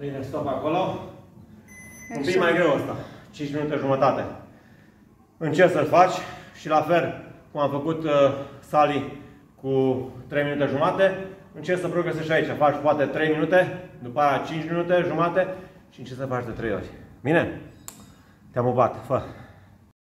Bine, stop acolo. Așa. Un pic mai greu asta. 5 minute jumătate. Încerc să-l faci și la fel cum am făcut uh, salii cu 3 minute jumate, încerci să progresești aici. Faci poate 3 minute, după aia 5 minute jumate și încerci să faci de 3 ori. Bine? Te-am upat. Fă!